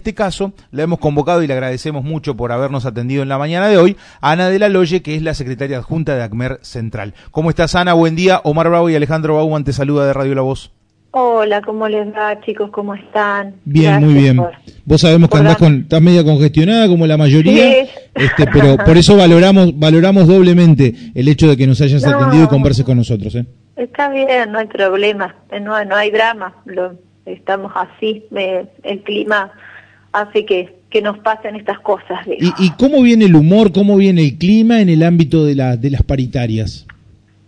este caso, la hemos convocado y le agradecemos mucho por habernos atendido en la mañana de hoy, Ana de la Loye, que es la secretaria adjunta de ACMER Central. ¿Cómo estás, Ana? Buen día. Omar Bravo y Alejandro Bauman te saluda de Radio La Voz. Hola, ¿cómo les va, chicos? ¿Cómo están? Bien, muy bien. Vos sabemos que andás con, estás media congestionada como la mayoría, este, pero por eso valoramos valoramos doblemente el hecho de que nos hayas atendido y converses con nosotros. ¿eh? Está bien, no hay problema, no, no hay drama, Lo, estamos así, el clima hace que, que nos pasen estas cosas. ¿Y, ¿Y, cómo viene el humor, cómo viene el clima en el ámbito de, la, de las paritarias?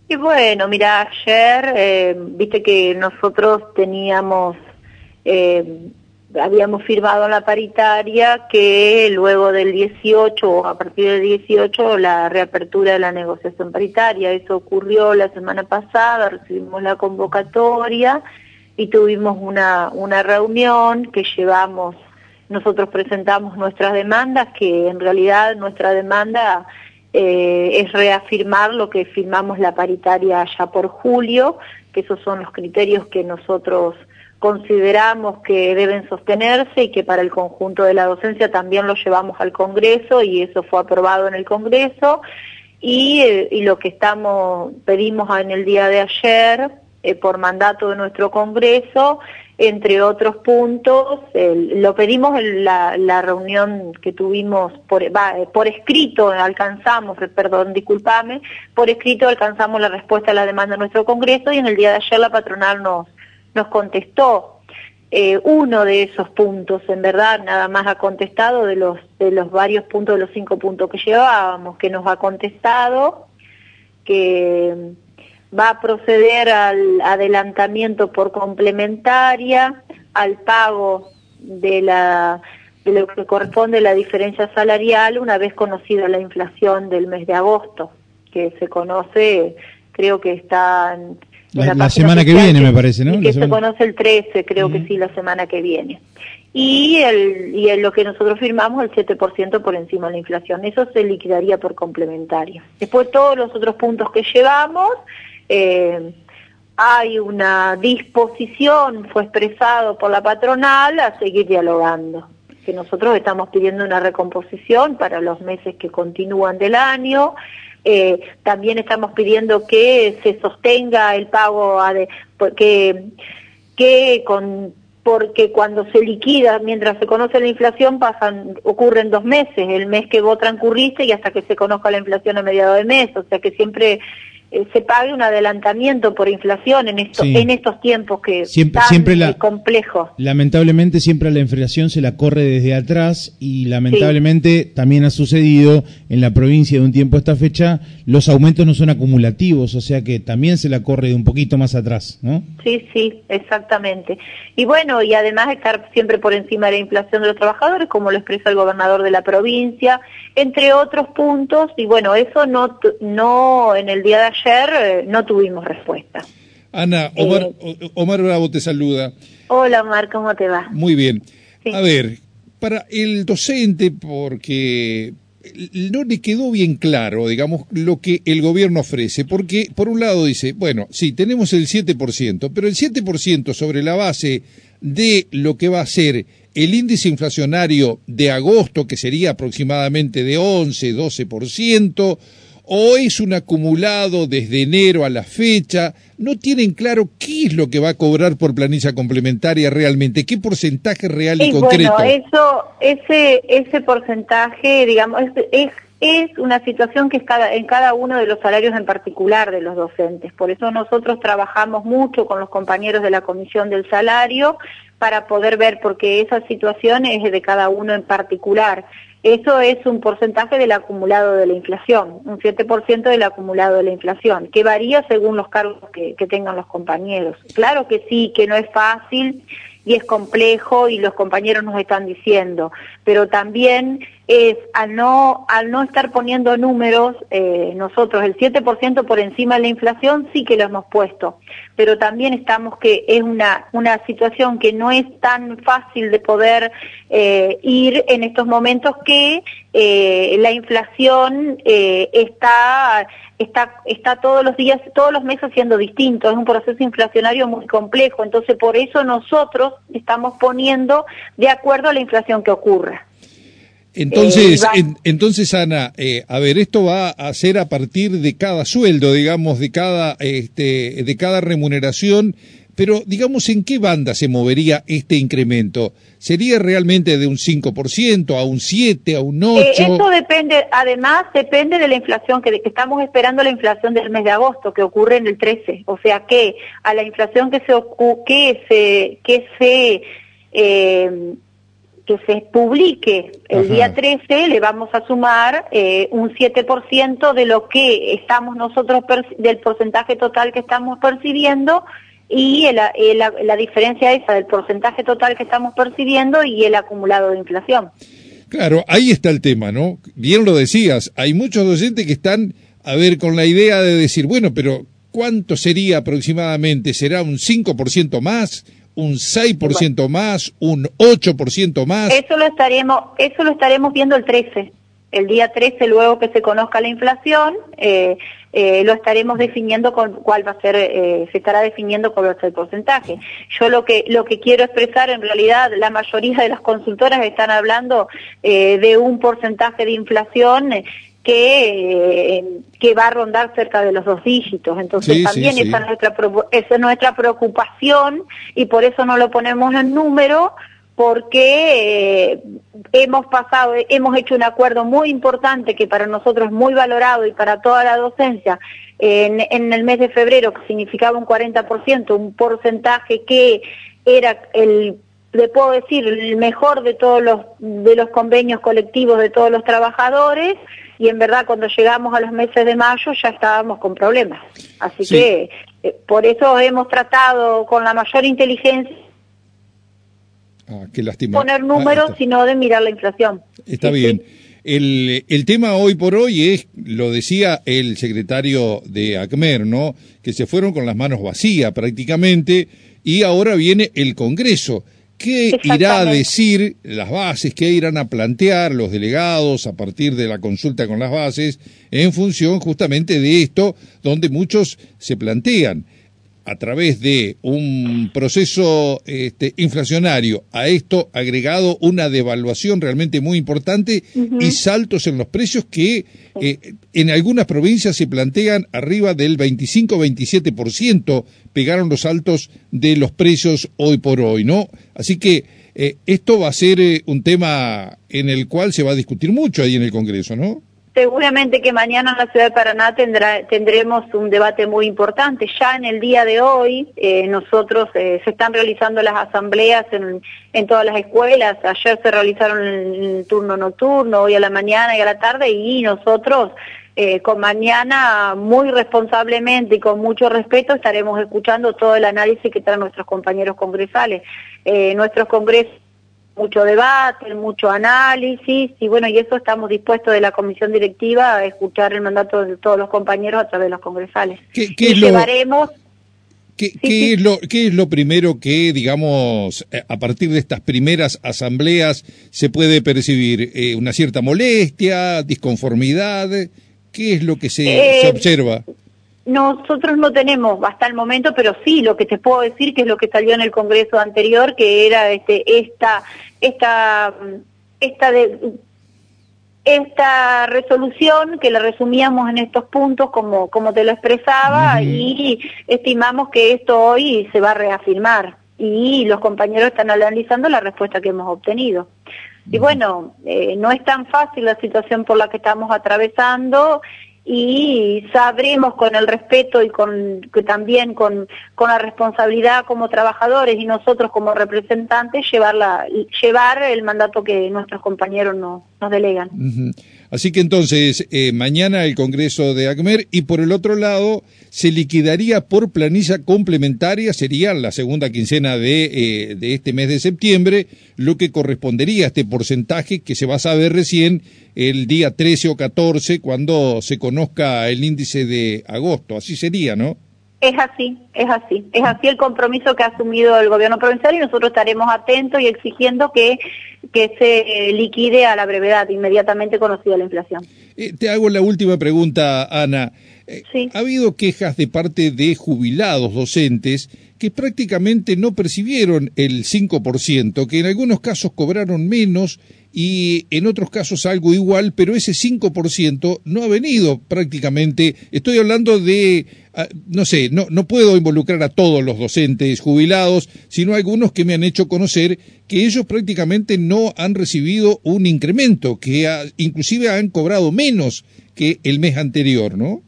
Y bueno, mira, ayer, eh, viste que nosotros teníamos, eh, habíamos firmado la paritaria que luego del 18 o a partir del 18 la reapertura de la negociación paritaria. Eso ocurrió la semana pasada, recibimos la convocatoria y tuvimos una, una reunión que llevamos nosotros presentamos nuestras demandas, que en realidad nuestra demanda eh, es reafirmar lo que firmamos la paritaria ya por julio, que esos son los criterios que nosotros consideramos que deben sostenerse y que para el conjunto de la docencia también lo llevamos al Congreso y eso fue aprobado en el Congreso. Y, eh, lo que estamos pedimos en el día de ayer eh, por mandato de nuestro Congreso, entre otros puntos, lo pedimos en la, reunión que tuvimos por, eh, por escrito, alcanzamos, perdón, disculpame, por escrito alcanzamos la respuesta a la demanda de nuestro Congreso y en el día de ayer la patronal nos, nos contestó. Eh, uno de esos puntos, en verdad, nada más ha contestado de los, de los varios puntos, de los cinco puntos que llevábamos, que nos ha contestado, que va a proceder al adelantamiento por complementaria, al pago de, la, de lo que corresponde a la diferencia salarial una vez conocida la inflación del mes de agosto, que se conoce, creo que está... En, la, semana que viene, me parece, ¿no? que se conoce el 13, creo que sí, la semana que viene. Y, el, y lo que nosotros firmamos, el 7% por encima de la inflación. Eso se liquidaría por complementaria. Después todos los otros puntos que llevamos, eh, hay una disposición, fue expresado por la patronal, a seguir dialogando. Que nosotros estamos pidiendo una recomposición para los meses que continúan del año. Eh, también estamos pidiendo que se sostenga el pago, porque que con porque cuando se liquida, mientras se conoce la inflación, pasan, ocurren dos meses, el mes que vos transcurriste y hasta que se conozca la inflación a mediados de mes, o sea que siempre eh, se pague un adelantamiento por inflación en, esto, en estos tiempos que siempre, siempre la, complejo. Lamentablemente siempre la inflación se la corre desde atrás y lamentablemente también ha sucedido en la provincia de un tiempo a esta fecha, los aumentos no son acumulativos, o sea que también se la corre de un poquito más atrás, ¿no? Sí, sí, exactamente. Y bueno, y además estar siempre por encima de la inflación de los trabajadores, como lo expresa el gobernador de la provincia, entre otros puntos, y bueno, eso no, no en el día de ayer eh, no tuvimos respuesta. Ana, eh, Omar, Bravo te saluda. Hola Omar, ¿cómo te va? Muy bien. A ver, para el docente, porque no le quedó bien claro, digamos, lo que el gobierno ofrece, porque por un lado dice, bueno, sí, tenemos el 7%, pero el 7% sobre la base de lo que va a ser el índice inflacionario de agosto, que sería aproximadamente de 11, 12%, o es un acumulado desde enero a la fecha, no tienen claro qué es lo que va a cobrar por planilla complementaria realmente, qué porcentaje real y, concreto. Bueno, eso, ese, ese porcentaje, digamos, es, es, una situación que es cada, en cada uno de los salarios en particular de los docentes. Por eso nosotros trabajamos mucho con los compañeros de la Comisión del Salario para poder ver, porque esa situación es de cada uno en particular. Eso es un porcentaje del acumulado de la inflación, un 7% del acumulado de la inflación, que varía según los cargos que, tengan los compañeros. Claro que sí, que no es fácil y es complejo y los compañeros nos están diciendo, pero también es al no, al no estar poniendo números, eh, nosotros el 7% por encima de la inflación sí que lo hemos puesto, pero también estamos que es una, una situación que no es tan fácil de poder eh, ir en estos momentos que eh, la inflación está, está, está todos los días, todos los meses siendo distinto, es un proceso inflacionario muy complejo, entonces por eso nosotros estamos poniendo de acuerdo a la inflación que ocurra. Entonces, eh, entonces Ana, eh, a ver, esto va a ser a partir de cada sueldo, digamos, de cada, este, de cada remuneración, pero digamos, ¿en qué banda se movería este incremento? ¿Sería realmente de un 5% a un 7, a un 8? Eh, eso depende, además depende de la inflación, que, que, estamos esperando la inflación del mes de agosto, que ocurre en el 13, o sea que a la inflación que se, que se, que se eh, que se publique el día 13 le vamos a sumar eh, un 7% de lo que estamos nosotros, del porcentaje total que estamos percibiendo y la diferencia esa del porcentaje total que estamos percibiendo y el acumulado de inflación. Claro, ahí está el tema, ¿no? Bien lo decías, hay muchos docentes que están, a ver, con la idea de decir, bueno, pero ¿cuánto sería aproximadamente? ¿Será un 5% más? Un 6% más, un 8% más. Eso lo estaremos, eso lo estaremos viendo el 13. El día 13, luego que se conozca la inflación, eh, eh, lo estaremos definiendo con cuál va a ser, eh, se estará definiendo cuál va a ser el porcentaje. Yo lo que lo que quiero expresar, en realidad, la mayoría de las consultoras están hablando de un porcentaje de inflación que, que va a rondar cerca de los dos dígitos. Entonces también Esa, es nuestra, esa es nuestra preocupación y por eso no lo ponemos en número porque eh, hemos pasado, hemos hecho un acuerdo muy importante que para nosotros es muy valorado y para toda la docencia en, en el mes de febrero, que significaba un 40%, un porcentaje que era el le puedo decir el mejor de todos los de los convenios colectivos de todos los trabajadores y en verdad cuando llegamos a los meses de mayo ya estábamos con problemas. Así que eh, por eso hemos tratado con la mayor inteligencia ah, qué poner ah, números, sino de mirar la inflación. Está bien. El, el tema hoy por hoy es, lo decía el secretario de ACMER, ¿no? Que se fueron con las manos vacías prácticamente y ahora viene el Congreso. ¿Qué irá a decir las bases? ¿Qué irán a plantear los delegados a partir de la consulta con las bases en función justamente de esto, donde muchos se plantean a través de un proceso este, inflacionario, a esto agregado una devaluación realmente muy importante y saltos en los precios que eh, en algunas provincias se plantean arriba del 25-27%, pegaron los saltos de los precios hoy por hoy, ¿no? Así que eh, esto va a ser eh, un tema en el cual se va a discutir mucho ahí en el Congreso, ¿no? Seguramente que mañana en la ciudad de Paraná tendremos un debate muy importante. Ya en el día de hoy eh, nosotros eh, se están realizando las asambleas en, todas las escuelas. Ayer se realizaron el, turno nocturno, hoy a la mañana y a la tarde y nosotros eh, con mañana muy responsablemente y con mucho respeto estaremos escuchando todo el análisis que traen nuestros compañeros congresales. nuestros congresos mucho debate, mucho análisis y bueno, y eso estamos dispuestos de la comisión directiva a escuchar el mandato de todos los compañeros a través de los congresales. ¿Qué, y llevaremos... ¿Qué, qué es lo, ¿Qué es lo primero que, digamos, eh, a partir de estas primeras asambleas se puede percibir? Eh, ¿Una cierta molestia, disconformidad? ¿Qué es lo que se, se eh, observa? Nosotros no tenemos hasta el momento, pero sí lo que te puedo decir que es lo que salió en el Congreso anterior, que era este, esta, esta, esta de, esta resolución que la resumíamos en estos puntos como, como te lo expresaba y estimamos que esto hoy se va a reafirmar y los compañeros están analizando la respuesta que hemos obtenido. Y bueno, eh, no es tan fácil la situación por la que estamos atravesando y sabremos con el respeto y con que también con, con la responsabilidad como trabajadores y nosotros como representantes llevar, la, llevar el mandato que nuestros compañeros nos, Así que entonces, eh, mañana el Congreso de ACMER y por el otro lado, se liquidaría por planilla complementaria, sería la segunda quincena de, eh, de este mes de septiembre, lo que correspondería a este porcentaje que se va a saber recién el día 13 o 14 cuando se conozca el índice de agosto. Así sería, ¿no? Es así, es así. Es así el compromiso que ha asumido el gobierno provincial y nosotros estaremos atentos y exigiendo que, que se liquide a la brevedad, inmediatamente conocida la inflación. Eh, te hago la última pregunta, Ana. Eh, ha habido quejas de parte de jubilados docentes que prácticamente no percibieron el 5%, que en algunos casos cobraron menos y en otros casos algo igual, pero ese 5% no ha venido prácticamente, estoy hablando de, ah, no sé, no, no puedo involucrar a todos los docentes jubilados, sino algunos que me han hecho conocer que ellos prácticamente no han recibido un incremento, que inclusive han cobrado menos que el mes anterior, ¿no?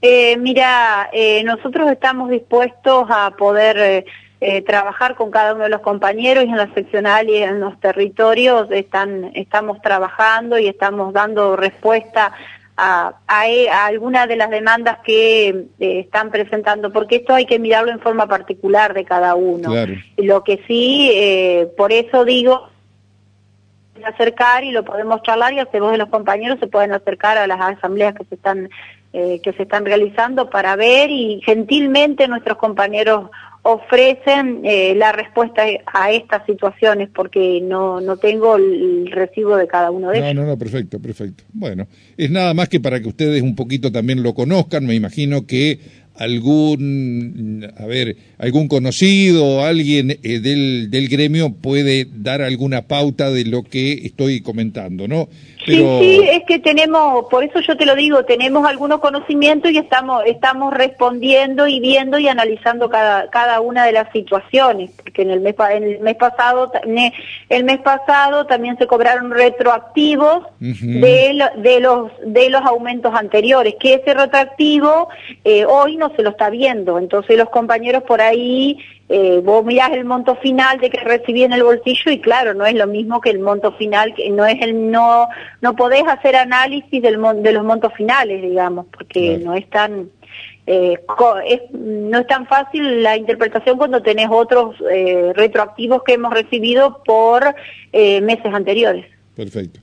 Eh, mira, eh, nosotros estamos dispuestos a poder... Eh, trabajar con cada uno de los compañeros y en la seccional y en los territorios están, estamos trabajando y estamos dando respuesta a, a, algunas de las demandas que eh, están presentando, porque esto hay que mirarlo en forma particular de cada uno. Lo que sí, eh, por eso digo, acercar y lo podemos charlar y hacemos de los compañeros se pueden acercar a las asambleas que se están que se están realizando para ver y gentilmente nuestros compañeros ofrecen eh, la respuesta a estas situaciones porque no, no tengo el recibo de cada uno de ellos. No, no, no, perfecto, perfecto. Bueno, es nada más que para que ustedes un poquito también lo conozcan, me imagino que algún, a ver, algún conocido alguien eh, del, del gremio puede dar alguna pauta de lo que estoy comentando, ¿no? Sí, sí, es que tenemos, por eso yo te lo digo, tenemos algunos conocimientos y estamos, estamos respondiendo y viendo y analizando cada, cada una de las situaciones, porque en el mes, en el mes pasado, el mes pasado también se cobraron retroactivos de, de los, de los aumentos anteriores, que ese retroactivo eh, hoy no se lo está viendo, entonces los compañeros por ahí eh, vos mirás el monto final de que recibí en el bolsillo y claro, no es lo mismo que el monto final, que no es el no no podés hacer análisis del de los montos finales, digamos, porque no es tan eh, no es tan fácil la interpretación cuando tenés otros eh, retroactivos que hemos recibido por meses anteriores. Perfecto.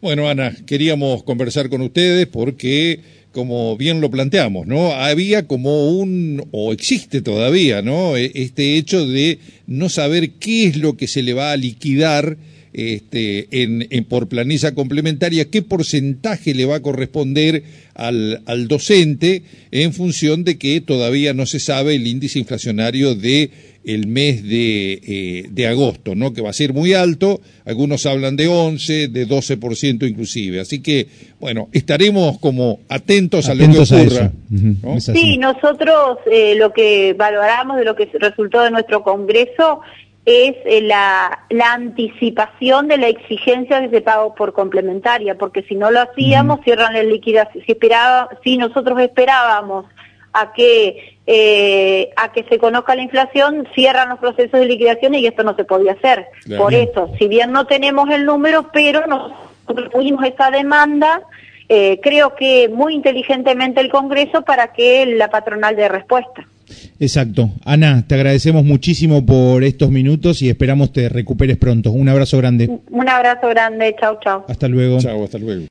Bueno, Ana, queríamos conversar con ustedes porque como bien lo planteamos, ¿no? Había como un, o existe todavía, ¿no? E, este hecho de no saber qué es lo que se le va a liquidar este, en, por planilla complementaria, qué porcentaje le va a corresponder al, al docente en función de que todavía no se sabe el índice inflacionario de el mes de, eh, de agosto, ¿no? Que va a ser muy alto, algunos hablan de 11, de 12% inclusive. Así que, bueno, estaremos como atentos, a lo que ocurra. Sí, nosotros eh, lo que valoramos de lo que resultó de nuestro Congreso es eh, la, la, anticipación de la exigencia de ese pago por complementaria, porque si no lo hacíamos, cierran la liquidación. Si, esperaba, si nosotros esperábamos a que, eh, a que se conozca la inflación, cierran los procesos de liquidación y esto no se podía hacer. Por eso, si bien no tenemos el número, pero nosotros pusimos esa demanda, eh, creo que muy inteligentemente el Congreso para que la patronal dé respuesta. Exacto. Ana, te agradecemos muchísimo por estos minutos y esperamos te recuperes pronto. Un abrazo grande. Un abrazo grande. Chao, chao. Hasta luego. Chao, hasta luego.